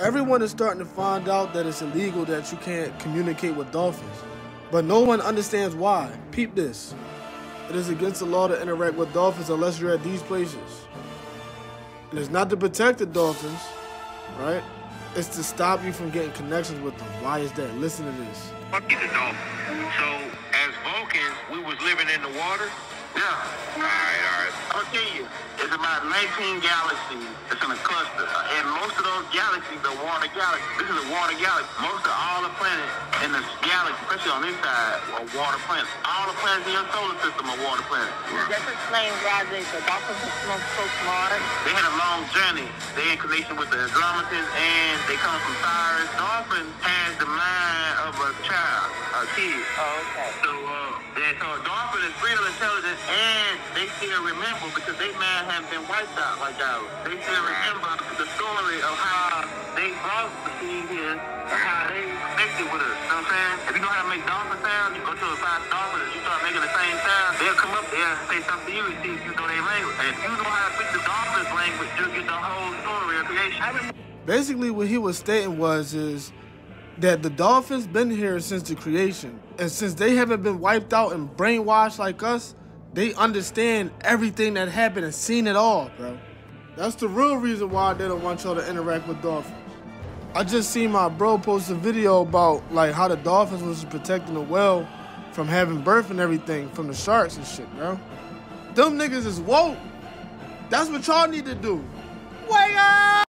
Everyone is starting to find out that it's illegal that you can't communicate with dolphins. But no one understands why. Peep this. It is against the law to interact with dolphins unless you're at these places. And it's not to protect the dolphins, right? It's to stop you from getting connections with them. Why is that? Listen to this. The. So, as Vulcans, we was living in the water. Yeah. All right, all right. I'll tell you, it's about 19 galaxies It's in a cluster. Uh, and most of those galaxies are water galaxies. This is a water galaxy. Most of all the planets in this galaxy, especially on this side, are water planets. All the planets in your solar system are water planets. That explains why the, the dolphins so smart. They had a long journey. They in connection with the Andromedans, and they come from Sirius. Dolphin has the mind of a child, a kid. Oh, okay. So, uh, yeah, so a dolphin is real intelligent, and they still remember because they man haven't been wiped out like ours. They still remember the story of how they brought the seed here, and how they connected with us. You know what I'm saying? If you know how to make dolphin sounds, you go to a five dolphin and you start making the same sound, they'll come up there and say something to you and see if you know their language. And if you know how to speak the dolphin's language, you'll get the whole story of creation. Basically, what he was stating was is that the dolphins been here since the creation, and since they haven't been wiped out and brainwashed like us, they understand everything that happened and seen it all, bro. That's the real reason why they don't want y'all to interact with dolphins. I just seen my bro post a video about like how the dolphins was protecting the whale from having birth and everything from the sharks and shit, bro. Them niggas is woke. That's what y'all need to do. Wake up!